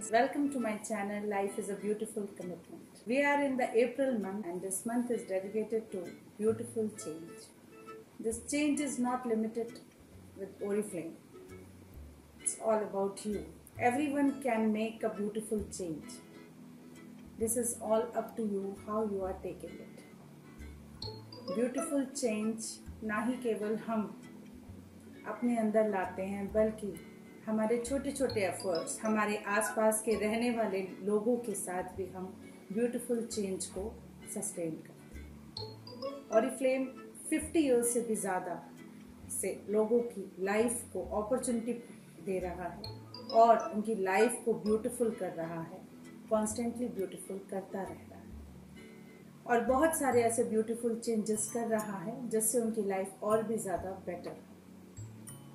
friends, welcome to my channel Life is a Beautiful Commitment. We are in the April month and this month is dedicated to beautiful change. This change is not limited with Oriflame. It's all about you. Everyone can make a beautiful change. This is all up to you how you are taking it. Beautiful change ना ही केवल हम अपने अंदर लाते हैं बल्कि हमारे छोटे छोटे एफर्ट्स हमारे आसपास के रहने वाले लोगों के साथ भी हम ब्यूटीफुल चेंज को सस्टेन करते और ये फ्लेम 50 इयर्स से भी ज़्यादा से लोगों की लाइफ को अपॉर्चुनिटी दे रहा है और उनकी लाइफ को ब्यूटीफुल कर रहा है कॉन्स्टेंटली ब्यूटीफुल करता रहता है। और बहुत सारे ऐसे ब्यूटीफुल चेंजेस कर रहा है जिससे उनकी लाइफ और भी ज़्यादा बेटर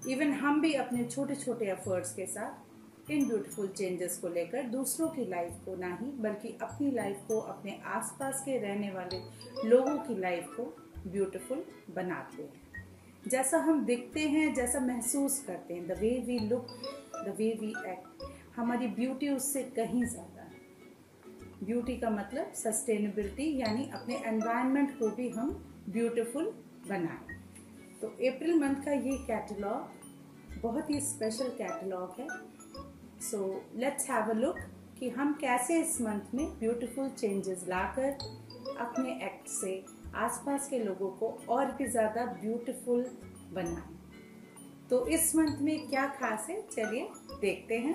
इवन हम भी अपने छोटे छोटे एफर्ट्स के साथ इन ब्यूटीफुल चेंजेस को लेकर दूसरों की लाइफ को ना ही, बल्कि अपनी लाइफ को, अपने आसपास के रहने वाले लोगों की लाइफ को ब्यूटीफुल बनाते हैं। जैसा हम दिखते हैं, जैसा महसूस करते हैं the way we look the way we act हमारी ब्यूटी उससे कहीं ज़्यादा है। ब्यूटी का मतलब सस्टेनेबिलिटी यानी अपने एनवायरनमेंट को भी हम ब्यूटीफुल बनाएँ। तो अप्रैल मंथ का ये कैटलॉग बहुत ही स्पेशल कैटलॉग है। So let's have a look कि हम कैसे इस मंथ में ब्यूटीफुल चेंजेस लाकर अपने एक्ट से आसपास के लोगों को और भी ज़्यादा ब्यूटीफुल बनाएँ। तो इस मंथ में क्या खास है? चलिए देखते हैं।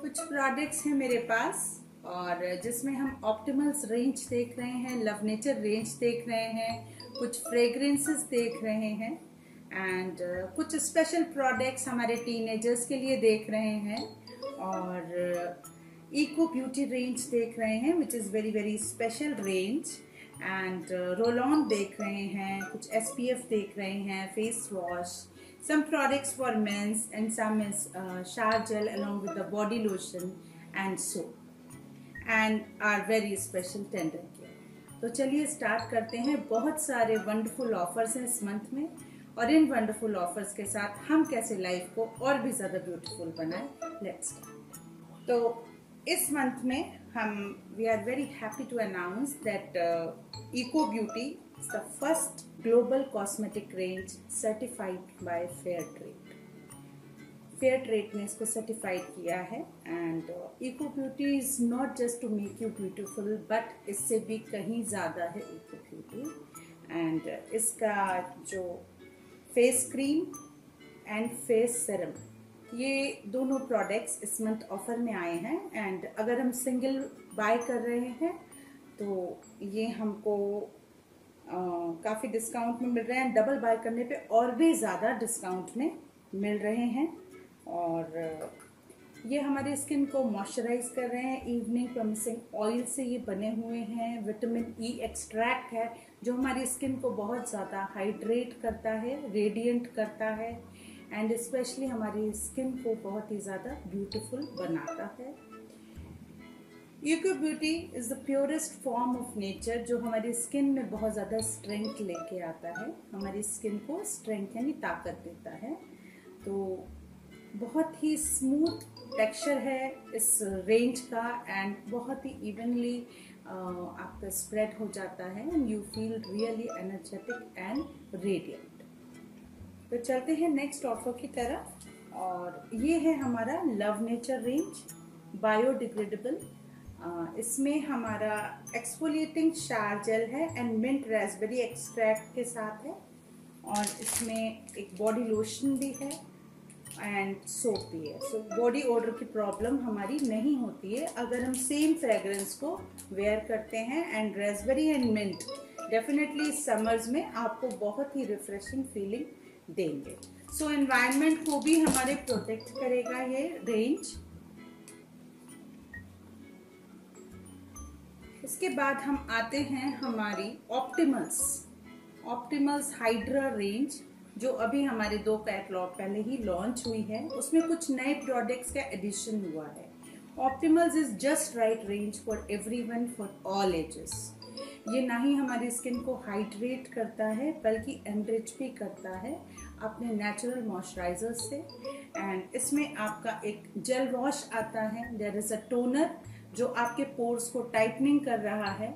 कुछ प्रोडक्ट्स हैं मेरे पास और जिसमें हम ऑप्टिमल्स रेंज देख रहे हैं लव नेचर रेंज देख रहे हैं कुछ फ्रेग्रेंसेस देख रहे हैं एंड uh, कुछ स्पेशल प्रोडक्ट्स हमारे टीनेजर्स के लिए देख रहे हैं और इको ब्यूटी रेंज देख रहे हैं which is very very special range and roll on देख रहे हैं कुछ एस पी एफ़ देख रहे हैं face wash products for men's and some is uh, shower gel along with the body lotion and soap and are very special tender. तो चलिए start करते हैं। बहुत सारे वंडरफुल ऑफर्स हैं इस मंथ में और इन वंडरफुल ऑफर्स के साथ हम कैसे लाइफ को और भी ज़्यादा ब्यूटीफुल बनाए। लेट्स तो इस मंथ में हम we are very happy to announce that eco beauty the first global cosmetic range certified by fair trade fair trade ने इसको सर्टिफाइड किया है and eco beauty is not just to make you beautiful but इससे भी कहीं ज़्यादा है eco beauty and इसका जो face cream and face serum ये दोनों प्रोडक्ट्स इस मंथ ऑफ़र में आए हैं. एंड अगर हम सिंगल बाय कर रहे हैं तो ये हमको काफ़ी डिस्काउंट में मिल रहे हैं. डबल बाय करने पे और भी ज़्यादा डिस्काउंट में मिल रहे हैं. और ये हमारी स्किन को मॉइस्चराइज कर रहे हैं। इवनिंग प्रमिसिंग ऑयल से ये बने हुए हैं। विटामिन ई एक्सट्रैक्ट है, जो हमारी स्किन को बहुत ज़्यादा हाइड्रेट करता है रेडिएंट करता है एंड स्पेशली हमारी स्किन को बहुत ही ज़्यादा ब्यूटीफुल बनाता है। UCO beauty is the purest form of nature जो हमारी स्किन में बहुत ज़्यादा स्ट्रेंथ लेके आता है। हमारी स्किन को स्ट्रेंथ यानी ताकत देता है। तो बहुत ही स्मूथ टेक्सचर है इस रेंज का एंड बहुत ही इवनली आपका स्प्रेड हो जाता है and you feel really energetic and radiant तो चलते हैं नेक्स्ट ऑफ़र की तरफ़ और ये है हमारा लव नेचर रेंज बायोडिग्रेडेबल इसमें हमारा एक्सफोलिएटिंग शार जेल है एंड मिंट रेसबेरी एक्सट्रैक्ट के साथ है और इसमें एक बॉडी लोशन भी है। एंड सोप भी है। सो बॉडी ऑर्डर की प्रॉब्लम हमारी नहीं होती है। अगर हम सेम फ्रेगरेंस को वेयर करते हैं and raspberry and mint definitely summers में आपको बहुत ही रिफ्रेशिंग फीलिंग देंगे। सो so, एनवायरनमेंट को भी हमारे प्रोटेक्ट करेगा ये रेंज इसके बाद हम आते हैं हमारी ऑप्टिमल्स ऑप्टिमल्स हाइड्रा रेंज जो अभी हमारे दो कैटलॉग पहले ही लॉन्च हुई है, उसमें कुछ नए प्रोडक्ट्स का एडिशन हुआ है। Optimals is just right range for every one for all ages ये ना ही हमारी स्किन को हाइड्रेट करता है, बल्कि एनरिच भी करता है अपने नेचुरल मॉइस्चराइजर से। एंड इसमें आपका एक जेल वॉश आता है। देर इज़ अ टोनर जो आपके पोर्स को टाइटनिंग कर रहा है।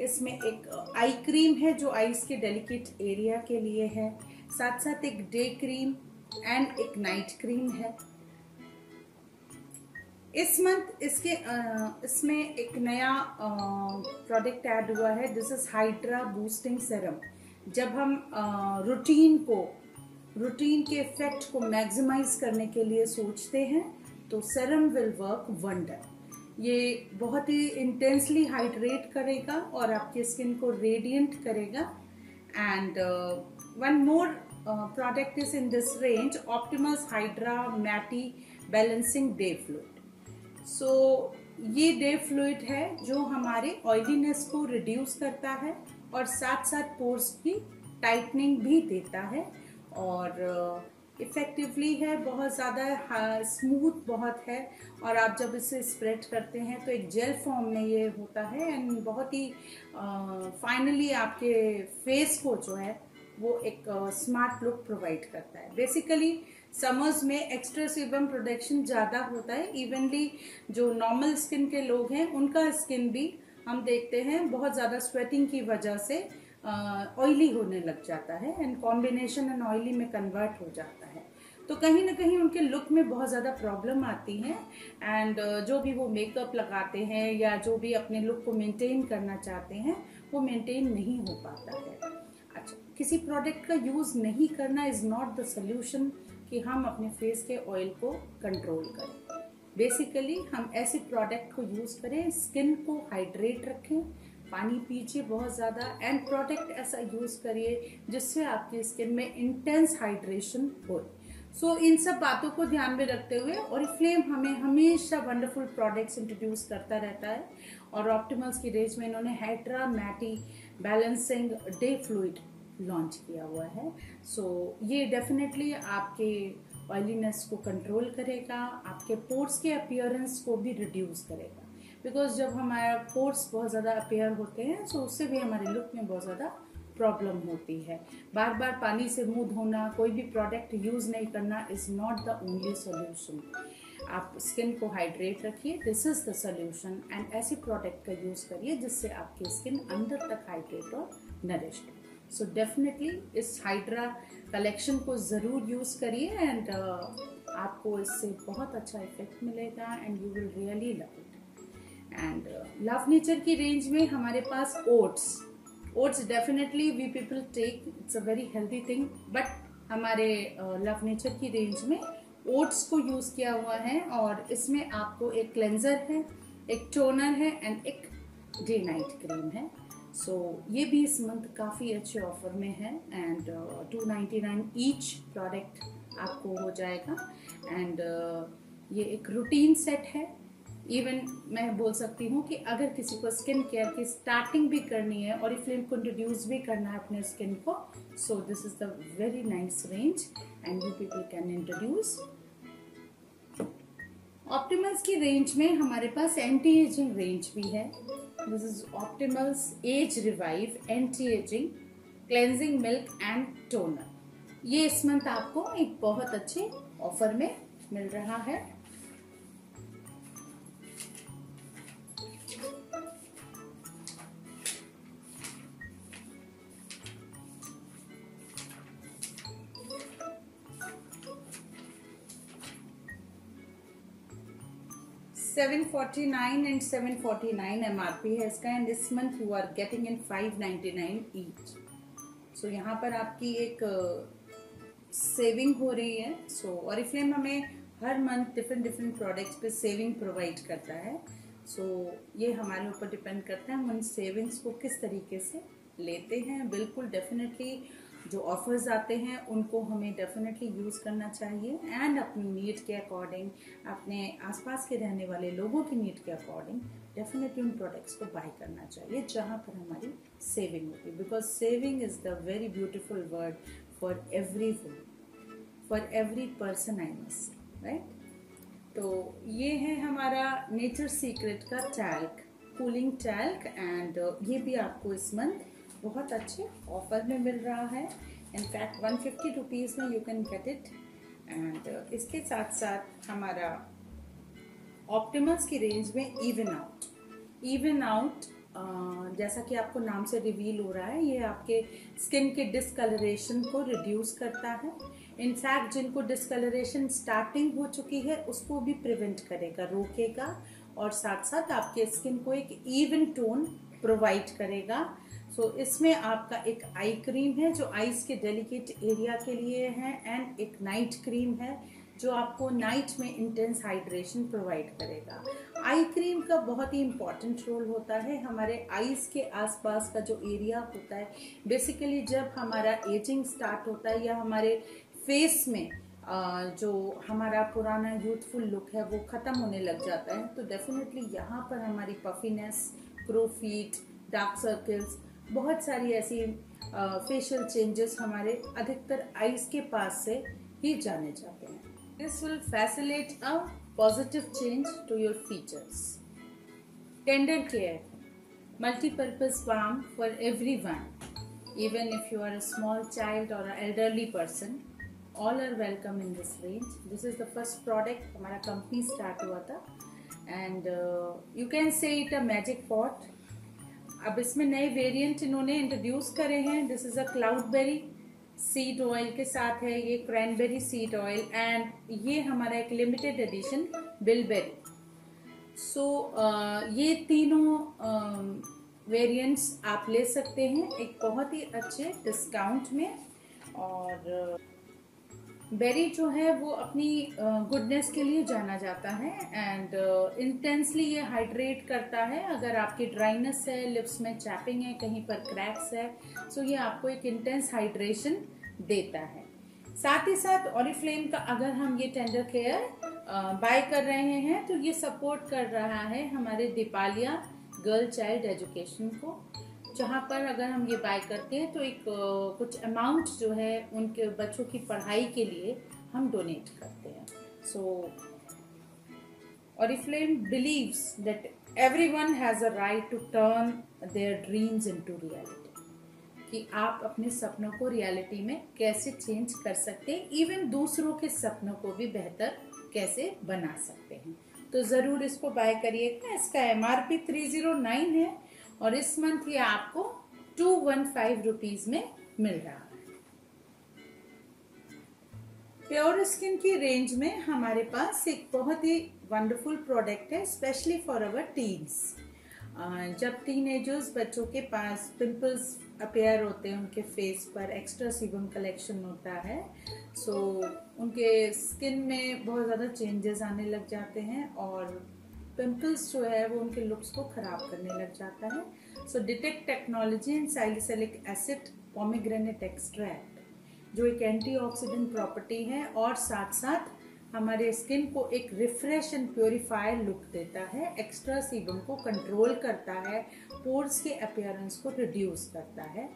इसमें एक आई क्रीम है जो आईज के डेलिकेट एरिया के लिए है। साथ साथ एक डे क्रीम एंड एक नाइट क्रीम है। इस मंथ इसके इसमें एक नया प्रोडक्ट ऐड हुआ है। This is hydra boosting serum जब हम रूटीन को रूटीन के इफ़ेक्ट को मैक्सिमाइज करने के लिए सोचते हैं तो सेरम विल वर्क वंडर ये बहुत ही इंटेंसली हाइड्रेट करेगा और आपकी स्किन को रेडिएंट करेगा। And one more product is in this range Optimals hydra matte balancing day fluid so so, ये डे फ्लूड है जो हमारे ऑयलीनेस को रिड्यूस करता है और साथ साथ पोर्स की टाइटनिंग भी देता है और इफ़ेक्टिवली uh, है बहुत ज़्यादा स्मूथ बहुत है और आप जब इसे स्प्रेड करते हैं तो एक जेल फॉर्म में ये होता है एंड बहुत ही फाइनली uh, आपके फेस को जो है वो एक स्मार्ट लुक प्रोवाइड करता है। बेसिकली समर्स में एक्स्ट्रा सीबम प्रोडक्शन ज़्यादा होता है। इवनली जो नॉर्मल स्किन के लोग हैं, उनका स्किन भी हम देखते हैं बहुत ज़्यादा स्वेटिंग की वजह से ऑयली होने लग जाता है एंड कॉम्बिनेशन एंड ऑयली में कन्वर्ट हो जाता है। तो कहीं ना कहीं उनके लुक में बहुत ज़्यादा प्रॉब्लम आती है एंड जो भी वो मेकअप लगाते हैं या जो भी अपने लुक को मेंटेन करना चाहते हैं, वो मेंटेन नहीं हो पाता है। किसी प्रोडक्ट का यूज़ नहीं करना इज़ नॉट द सोल्यूशन कि हम अपने फेस के ऑयल को कंट्रोल करें। बेसिकली हम ऐसे प्रोडक्ट को यूज़ करें स्किन को हाइड्रेट रखें पानी पीजिए बहुत ज़्यादा एंड प्रोडक्ट ऐसा यूज़ करिए जिससे आपकी स्किन में इंटेंस हाइड्रेशन हो। सो so, इन सब बातों को ध्यान में रखते हुए और फ्लेम हमें हमेशा वंडरफुल प्रोडक्ट्स इंट्रोड्यूस करता रहता है। और ऑप्टिमल्स की रेंज में इन्होंने hydra matte balancing day fluid launch किया हुआ है। सो so, ये डेफिनेटली आपके ऑयलीनेस को कंट्रोल करेगा आपके पोर्स के अपियरेंस को भी रिड्यूस करेगा। बिकॉज़ जब हमारा पोर्स बहुत ज़्यादा अपेयर होते हैं सो so उससे भी हमारे लुक में बहुत ज़्यादा प्रॉब्लम होती है। बार बार पानी से मुँह धोना कोई भी प्रोडक्ट यूज़ नहीं करना is not the only solution आप स्किन को हाइड्रेट रखिए this is the solution and ऐसे प्रोडक्ट का यूज़ करिए जिससे आपकी स्किन अंदर तक हाइड्रेट और नरिश्ड हो। सो डेफिनेटली इस हाइड्रा कलेक्शन को ज़रूर यूज़ करिए एंड uh, आपको इससे बहुत अच्छा इफ़ेक्ट मिलेगा and you will really love it and love nature की रेंज में हमारे पास oats oats definitely we people take it's a very healthy thing but हमारे लव uh, नेचर की रेंज में ओट्स को यूज़ किया हुआ है और इसमें आपको एक क्लेंजर है एक टोनर है एंड एक डे नाइट क्रीम है। सो so, ये भी इस मंथ काफ़ी अच्छे ऑफ़र में है and two ninety nine each product आपको हो जाएगा एंड uh, ये एक रूटीन सेट है। इवन मैं बोल सकती हूँ कि अगर किसी को स्किन केयर की स्टार्टिंग भी करनी है और फ्लेम को इंट्रोड्यूस भी करना है अपने स्किन को so this is the very nice range and you people can introduce Optimals की रेंज में हमारे पास एंटी एजिंग रेंज भी है। Is Optimals age revive anti ageing cleansing milk and toner ये इस मंथ आपको एक बहुत अच्छे ऑफ़र में मिल रहा है। 749 and 749 MRP है इसका and this month you are getting in 599 each so यहाँ पर आपकी एक सेविंग uh, हो रही है। सो so, और इसलिए हमें हर मंथ डिफरेंट डिफरेंट प्रोडक्ट्स पे सेविंग प्रोवाइड करता है। सो so, ये हमारे ऊपर डिपेंड करता है हम उन सेविंग्स को किस तरीके से लेते हैं। बिल्कुल डेफिनेटली जो ऑफर्स आते हैं, उनको हमें डेफिनेटली यूज़ करना चाहिए एंड अपनी नीड के अकॉर्डिंग अपने आसपास के रहने वाले लोगों की नीड के अकॉर्डिंग डेफिनेटली उन प्रोडक्ट्स को बाय करना चाहिए जहाँ पर हमारी सेविंग होगी because saving is the very beautiful word for every for every person I must right तो ये है हमारा नेचर सीक्रेट का टैल्क कूलिंग टैल्क एंड ये भी आपको इस मंथ बहुत अच्छे ऑफ़र में मिल रहा है. In fact one fifty rupees में you can get it and इसके साथ साथ हमारा ऑप्टिमस की रेंज में इवन आउट इवन आउट जैसा कि आपको नाम से रिवील हो रहा है, ये आपके स्किन के डिसकलरेशन को रिड्यूस करता है. इनफैक्ट जिनको डिसकलरेशन स्टार्टिंग हो चुकी है, उसको भी प्रिवेंट करेगा, रोकेगा और साथ साथ आपके स्किन को एक इवन टोन प्रोवाइड करेगा. सो so, इसमें आपका एक आई क्रीम है जो आईज के डेलिकेट एरिया के लिए है एंड एक नाइट क्रीम है जो आपको नाइट में इंटेंस हाइड्रेशन प्रोवाइड करेगा। आई क्रीम का बहुत ही इंपॉर्टेंट रोल होता है। हमारे आईज के आसपास का जो एरिया होता है बेसिकली जब हमारा एजिंग स्टार्ट होता है या हमारे फेस में जो हमारा पुराना यूथफुल लुक है वो ख़त्म होने लग जाता है तो डेफिनेटली यहाँ पर हमारी पफीनेस प्रोफीट डार्क सर्कल्स बहुत सारी ऐसी फेशियल चेंजेस हमारे अधिकतर आईज के पास से ही जाने जाते हैं। This will facilitate a positive change to your features tender care multi-purpose balm for everyone. Even if you are a small child or an elderly person all are welcome in this range this is the first product हमारा company start हुआ था। And you can say it a magic pot अब इसमें नए variant इन्होंने introduce करे हैं. This is a cloudberry seed oil के साथ है. ये क्रैनबेरी सीड ऑयल एंड ये हमारा एक लिमिटेड एडिशन बिलबेरी सो ये तीनों वेरिएंट्स आप ले सकते हैं. एक बहुत ही अच्छे डिस्काउंट में और बेरी जो है वो अपनी गुडनेस के लिए जाना जाता है एंड इंटेंसली ये हाइड्रेट करता है। अगर आपकी ड्राइनेस है लिप्स में चैपिंग है, कहीं पर क्रैक्स है सो ये आपको एक इंटेंस हाइड्रेशन देता है। साथ ही साथ ऑरिफ्लेम का अगर हम ये टेंडर केयर बाय कर रहे हैं तो ये सपोर्ट कर रहा है हमारे दीपालिया गर्ल चाइल्ड एजुकेशन को। जहाँ पर अगर हम ये बाय करते हैं तो एक कुछ अमाउंट जो है उनके बच्चों की पढ़ाई के लिए हम डोनेट करते हैं। So Oriflame believes that every one has a right to turn their dreams into reality कि आप अपने सपनों को रियलिटी में कैसे चेंज कर सकते हैं इवन दूसरों के सपनों को भी बेहतर कैसे बना सकते हैं। तो ज़रूर इसको बाय करिएगा। इसका M R P three zero nine है। और इस मंथ ये आपको टू वन फाइव रुपीज़ में मिल रहा है। प्योर स्किन की रेंज में हमारे पास एक बहुत ही वंडरफुल प्रोडक्ट है स्पेशली फॉर अवर टीन्स जब टीनेजर्स बच्चों के पास पिंपल्स अपेयर होते हैं उनके फेस पर एक्स्ट्रा सीबम कलेक्शन होता है सो so, उनके स्किन में बहुत ज़्यादा चेंजेस आने लग जाते हैं और पिंपल्स जो है वो उनके लुक्स को ख़राब करने लग जाता है। So detect technology and salicylic acid pomegranate extract जो एक एंटीऑक्सीडेंट प्रॉपर्टी है और साथ साथ हमारे स्किन को एक रिफ्रेश एंड प्योरीफायर लुक देता है एक्स्ट्रा सीबम को कंट्रोल करता है पोर्स के अपियरेंस को रिड्यूस करता है।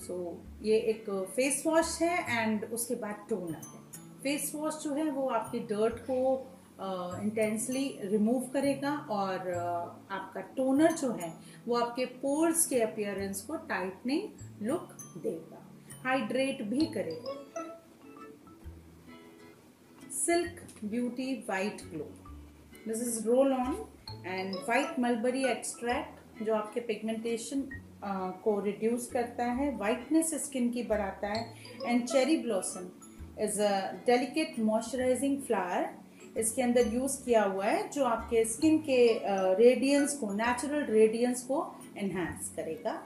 सो so, ये एक फेस वॉश है एंड उसके बाद टोनर है। फेस वॉश जो है वो आपके डर्ट को इंटेंसली रिमूव करेगा और आपका टोनर जो है, वो आपके पोर्स के अपियरेंस को टाइटनिंग लुक देगा। हाइड्रेट भी करेगा। Silk beauty white glow this is roll on and white mulberry extract जो आपके पिगमेंटेशन को रिड्यूस करता है वाइटनेस स्किन की बढ़ाता है and cherry blossom is a delicate moisturising flower इसके अंदर यूज़ किया हुआ है, जो आपके स्किन के रेडियंस को नेचुरल रेडियंस को एनहेंस करेगा।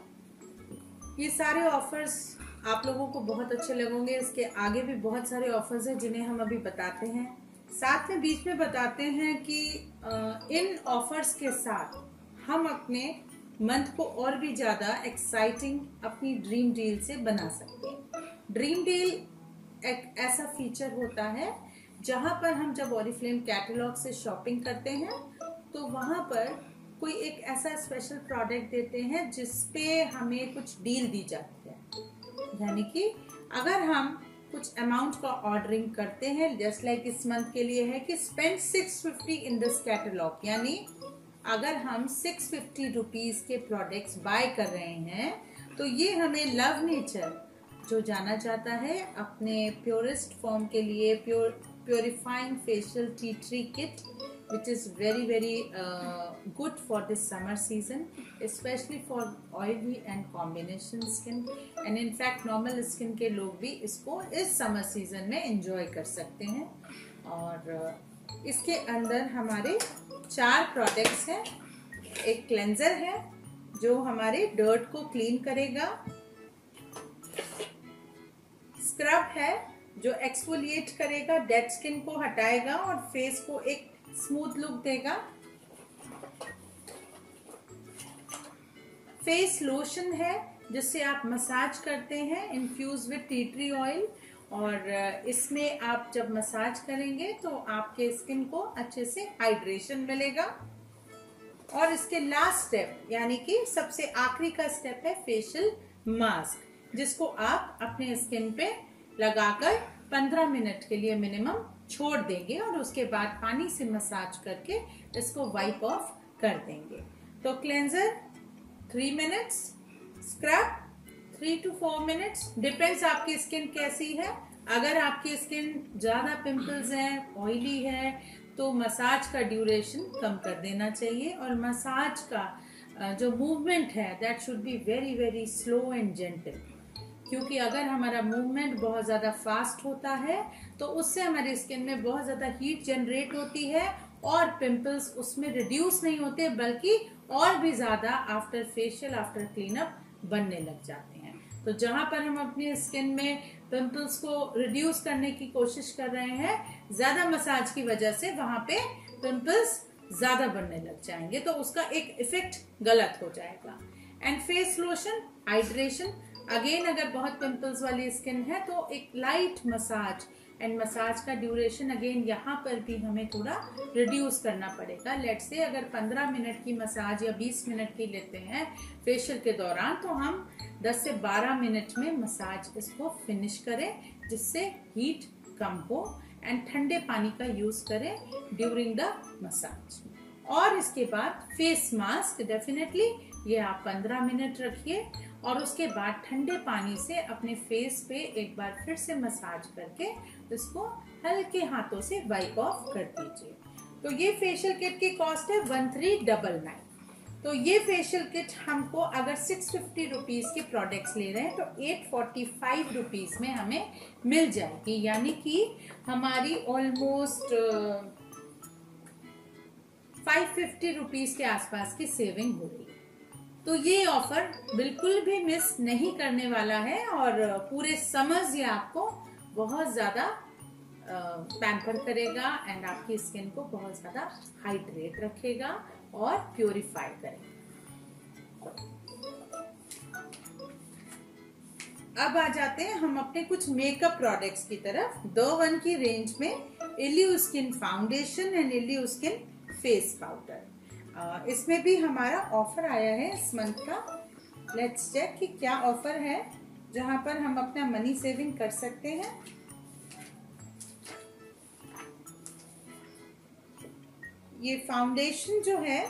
ये सारे ऑफर्स आप लोगों को बहुत अच्छे लगेंगे। इसके आगे भी बहुत सारे ऑफर्स हैं, जिन्हें हम अभी बताते हैं। साथ में बीच में बताते हैं कि इन ऑफर्स के साथ हम अपने मंथ को और भी ज़्यादा एक्साइटिंग अपनी ड्रीम डील से बना सकते हैं। ड्रीम डील एक ऐसा फीचर होता है जहाँ पर हम जब ऑरिफ्लेम कैटलॉग से शॉपिंग करते हैं तो वहाँ पर कोई एक ऐसा स्पेशल प्रोडक्ट देते हैं जिसपे हमें कुछ डील दी जाती है। यानी कि अगर हम कुछ अमाउंट का ऑर्डरिंग करते हैं जस्ट लाइक इस मंथ के लिए है कि spend six fifty in this catalogue यानी अगर हम सिक्स फिफ्टी रुपीज़ के प्रोडक्ट्स बाय कर रहे हैं तो ये हमें लव नेचर जो जाना जाता है अपने प्योरेस्ट फॉर्म के लिए pure purifying facial tea tree kit which is very very uh, good for this summer season especially for oily and combination skin and in fact normal skin के लोग भी इसको इस summer season में enjoy कर सकते हैं और uh, इसके अंदर हमारे चार products हैं एक cleanser है जो हमारे डर्ट को क्लीन करेगा स्क्रब है जो एक्सफोलिएट करेगा डेड स्किन को हटाएगा और फेस को एक स्मूथ लुक देगा। फेस लोशन है, जिससे आप मसाज करते हैं infuse with tea tree oil और इसमें आप जब मसाज करेंगे तो आपके स्किन को अच्छे से हाइड्रेशन मिलेगा। और इसके लास्ट स्टेप यानी कि सबसे आखिरी का स्टेप है फेशियल मास्क जिसको आप अपने स्किन पे लगाकर 15 मिनट के लिए मिनिमम छोड़ देंगे और उसके बाद पानी से मसाज करके इसको वाइप ऑफ़ कर देंगे। तो cleanser three minutes scrub three two four minutes depends आपकी स्किन कैसी है। अगर आपकी स्किन ज़्यादा पिंपल्स हैं ऑयली है तो मसाज का ड्यूरेशन कम कर देना चाहिए और मसाज का जो मूवमेंट है that should be very very slow and gentle क्योंकि अगर हमारा मूवमेंट बहुत ज़्यादा फास्ट होता है तो उससे हमारी स्किन में बहुत ज़्यादा हीट जनरेट होती है और पिंपल्स उसमें रिड्यूस नहीं होते, बल्कि और भी ज़्यादा आफ्टर फेशियल आफ्टर क्लीनअप बनने लग जाते हैं। तो जहाँ पर हम अपनी स्किन में पिंपल्स को रिड्यूस करने की कोशिश कर रहे हैं, ज़्यादा मसाज की वजह से वहाँ पे पिंपल्स ज़्यादा बनने लग जाएँगे तो उसका एक इफ़ेक्ट गलत हो जाएगा। And face lotion hydration again अगर बहुत पिंपल्स वाली स्किन है तो एक लाइट मसाज एंड मसाज का ड्यूरेशन अगेन यहाँ पर भी हमें थोड़ा रिड्यूस करना पड़ेगा। लेट से अगर 15 मिनट की मसाज या 20 मिनट की लेते हैं फेशियल के दौरान तो हम 10 से 12 मिनट में मसाज इसको फिनिश करें, जिससे हीट कम हो एंड ठंडे पानी का यूज़ करें ड्यूरिंग द मसाज और इसके बाद फेस मास्क डेफिनेटली ये आप 15 मिनट रखिए। और उसके बाद ठंडे पानी से अपने फेस पे एक बार फिर से मसाज करके इसको हल्के हाथों से वाइप ऑफ़ कर दीजिए। तो ये फेशियल किट की कॉस्ट है वन थ्री डबल नाइन तो ये फेशियल किट हमको अगर सिक्स फिफ्टी रुपीज़ के प्रोडक्ट्स ले रहे हैं तो एट फोर्टी फाइव रुपीज़ में हमें मिल जाएगी। यानी कि हमारी ऑलमोस्ट फाइव फिफ्टी रुपीज़ के आसपास की सेविंग हो रही तो ये ऑफ़र बिल्कुल भी मिस नहीं करने वाला है और पूरे समर्स ये आपको बहुत ज़्यादा पैम्पर करेगा एंड आपकी स्किन को बहुत ज़्यादा हाइड्रेट रखेगा और प्योरीफाई करेगा। अब आ जाते हैं हम अपने कुछ मेकअप प्रोडक्ट्स की तरफ़। दो वन की रेंज में इलियो स्किन फाउंडेशन एंड इलियो स्किन फेस पाउडर इसमें भी हमारा ऑफ़र आया है इस मंथ का। लेट्स चेक कि क्या ऑफ़र है, जहाँ पर हम अपना मनी सेविंग कर सकते हैं। ये फाउंडेशन जो है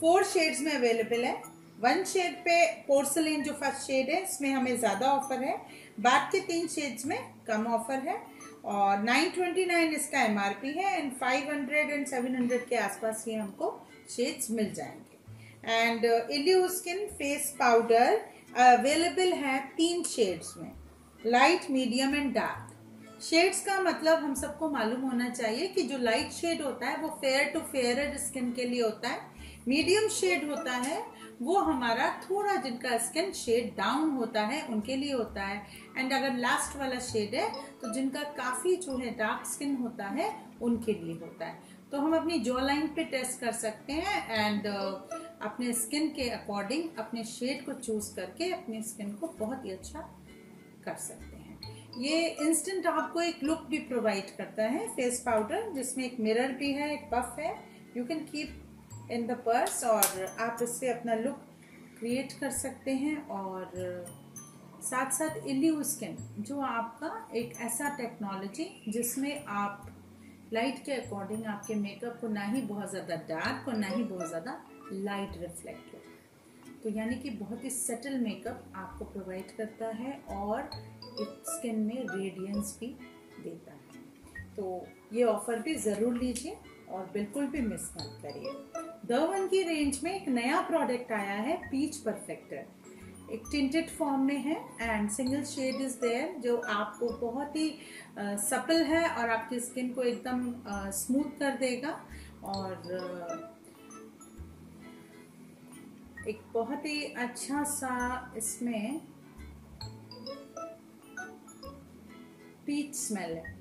फोर शेड्स में अवेलेबल है। वन शेड पे पोर्सलिन जो फ़र्स्ट शेड है, इसमें हमें ज़्यादा ऑफ़र है। बाद के तीन शेड्स में कम ऑफ़र है। और 929 इसका एमआरपी है एंड 500 एंड 700 के आसपास ये हमको शेड्स मिल जाएँगे। एंड इलियो स्किन फेस पाउडर अवेलेबल है तीन शेड्स में light medium and dark shades का मतलब हम सबको मालूम होना चाहिए कि जो लाइट शेड होता है वो फेयर टू फेयर स्किन के लिए होता है। मीडियम शेड होता है वो हमारा थोड़ा जिनका स्किन शेड डाउन होता है उनके लिए होता है। एंड अगर लास्ट वाला शेड है तो जिनका काफ़ी जो है डार्क स्किन होता है उनके लिए होता है। तो हम अपनी जॉ लाइन पे टेस्ट कर सकते हैं एंड uh, अपने स्किन के अकॉर्डिंग अपने शेड को चूज़ करके अपनी स्किन को बहुत ही अच्छा कर सकते हैं। ये इंस्टेंट आपको एक लुक भी प्रोवाइड करता है फेस पाउडर जिसमें एक मिरर भी है एक पफ है। You can keep in the purse और आप इससे अपना लुक क्रिएट कर सकते हैं और साथ साथ इल्यू स्किन जो आपका एक ऐसा टेक्नोलॉजी जिसमें आप लाइट के अकॉर्डिंग आपके मेकअप को ना ही बहुत ज़्यादा डार्क और ना ही बहुत ज़्यादा लाइट रिफ्लेक्ट हो। तो यानी कि बहुत ही सटल मेकअप आपको प्रोवाइड करता है और स्किन में रेडियंस भी देता है। तो ये ऑफ़र भी ज़रूर लीजिए। और बिल्कुल भी मिस मत करिए। द वन की रेंज में एक नया प्रोडक्ट आया है पीच परफेक्टर एक टिंटेड फॉर्म में है and single shade is there जो आपको बहुत ही सपल है और आपकी स्किन को एकदम स्मूथ कर देगा और एक बहुत ही अच्छा सा इसमें पीच स्मेल है।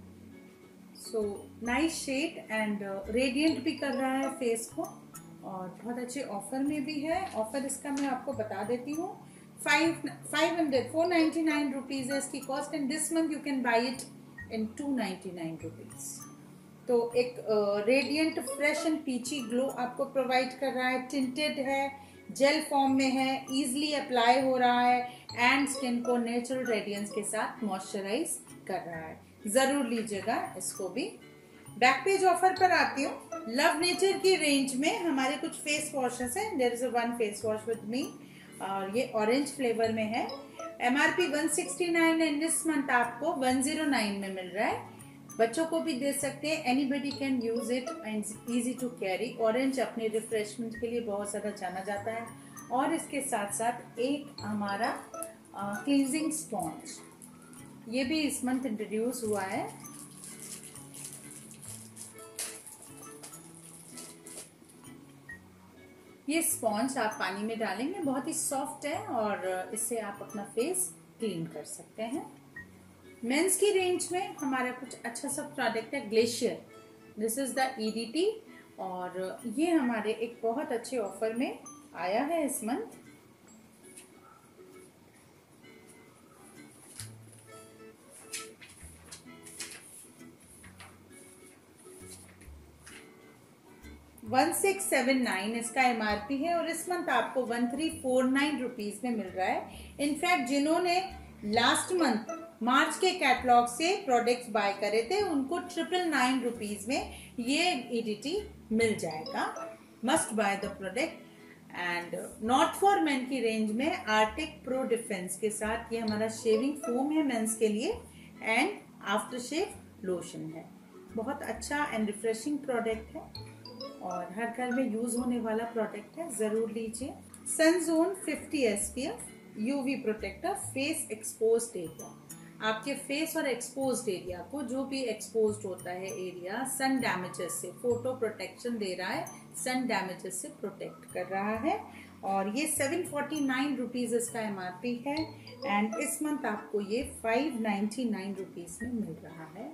So nice shade and radiant भी कर रहा है फेस को। और बहुत अच्छे ऑफ़र में भी है। ऑफ़र इसका मैं आपको बता देती हूँ। Five five hundred four ninety nine rupees है इसकी cost and this month you can buy it in two ninety nine rupees तो एक radiant fresh and peachy glow आपको प्रोवाइड कर रहा है। टिंटेड है जेल फॉर्म में है इजीली अप्लाई हो रहा है एंड स्किन को नेचुरल रेडियंस के साथ मॉइस्चराइज कर रहा है। ज़रूर लीजिएगा इसको भी। बैक पेज ऑफ़र पर आती हूँ। लव नेचर की रेंज में हमारे कुछ फेस वॉशेस हैं। There is one face wash with me और ये ऑरेंज फ्लेवर में है। M R P one sixty nine and this month आपको वन ज़ीरो नाइन में मिल रहा है। बच्चों को भी दे सकते हैं। Anybody can use it and easy to carry orange अपने रिफ्रेशमेंट के लिए बहुत ज़्यादा जाना जाता है। और इसके साथ साथ एक हमारा क्लींजिंग स्पॉन्ज ये भी इस मंथ इंट्रोड्यूस हुआ है। ये स्पॉन्ज आप पानी में डालेंगे, बहुत ही सॉफ्ट है और इससे आप अपना फेस क्लीन कर सकते हैं। मेंस की रेंज में हमारा कुछ अच्छा सा प्रोडक्ट है glacier this is the EDT और ये हमारे एक बहुत अच्छे ऑफ़र में आया है इस month one six seven nine इसका एमआरपी है और इस मंथ आपको one three four nine rupees में मिल रहा है। इनफैक्ट जिन्होंने लास्ट मंथ मार्च के कैटलॉग से प्रोडक्ट्स बाय करे थे, उनको ट्रिपल नाइन रुपीज़ में ये ईडीटी मिल जाएगा। Must buy the product and not for men की रेंज में आर्टिक प्रो डिफेंस के साथ ये हमारा शेविंग फोम है मेंस के लिए एंड आफ्टर शेव लोशन है। बहुत अच्छा एंड रिफ्रेशिंग प्रोडक्ट है। और हर घर में यूज़ होने वाला प्रोडक्ट है, ज़रूर लीजिए। Sunzone 50 S P F UV protector face expose area आपके फेस और एक्सपोज एरिया को जो भी एक्सपोज होता है एरिया सन डैमेजेस से फ़ोटो प्रोटेक्शन दे रहा है सन डैमेजेस से प्रोटेक्ट कर रहा है। और ये सेवन फोर्टी नाइन रुपीज़ इसका एम आर पी है। एंड इस मंथ आपको ये फाइव नाइन्टी नाइन रुपीज़ में मिल रहा है।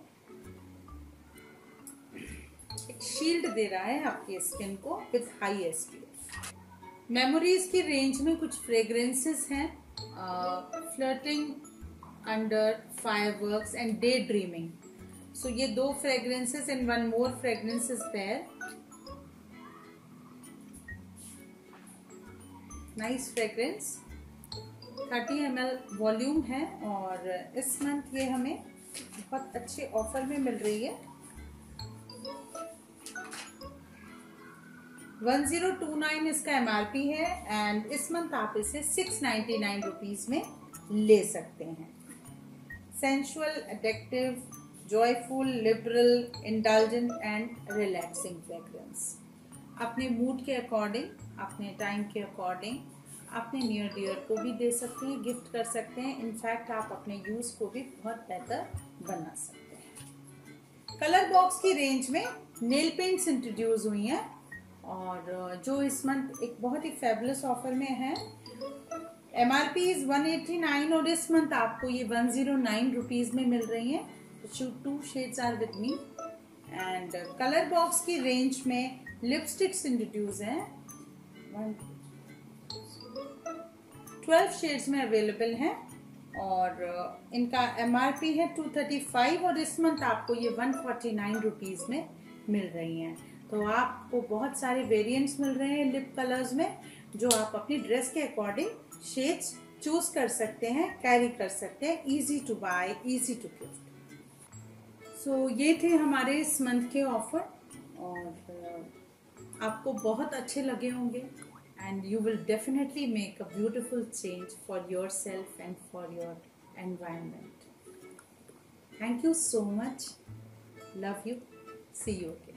एक शील्ड दे रहा है आपकी स्किन को विथ हाई एस मेमोरीज की रेंज में कुछ फ्रेग्रेंसेस हैं flirting under fire and daydreaming so ये दो fragrances and one more fragrance is there nice fragrance 30 M volume है और इस मंथ ये हमें बहुत अच्छे ऑफ़र में मिल रही है। वन ज़ीरो टू नाइन इसका एम आर पी है एंड इस मंथ आप इसे सिक्स नाइन्टी नाइन रुपीज़ में ले सकते हैं। Sensual addictive joyful liberal indulgent and relaxing fragrance अपने मूड के अकॉर्डिंग अपने टाइम के अकॉर्डिंग अपने नियर डियर को भी दे सकते हैं गिफ्ट कर सकते हैं। इनफैक्ट आप अपने यूज़ को भी बहुत बेहतर बना सकते हैं। कलर बॉक्स की रेंज में नेल पेंट्स इंट्रोड्यूस हुई हैं। और जो इस मंथ एक बहुत ही फेबुलस ऑफ़र में है M R P is one eighty nine और इस मंथ आपको ये वन ज़ीरो नाइन रुपीज़ में मिल रही है। Two shades are with me and colour box की रेंज में लिपस्टिक्स इंट्रोड्यूस हैं। ट्वेल्व शेड्स में अवेलेबल हैं। और इनका एम आर पी है टू थर्टी फाइव और इस मंथ आपको ये वन फोर्टी नाइन रुपीज़ में मिल रही हैं। तो आपको बहुत सारे वेरिएंट्स मिल रहे हैं लिप कलर्स में, जो आप अपनी ड्रेस के अकॉर्डिंग शेड्स चूज़ कर सकते हैं कैरी कर सकते हैं easy to buy easy to gift so ये थे हमारे इस मंथ के ऑफ़र और uh, आपको बहुत अच्छे लगे होंगे and you will definitely make a beautiful change for yourself and for your environment thank you so much love you see you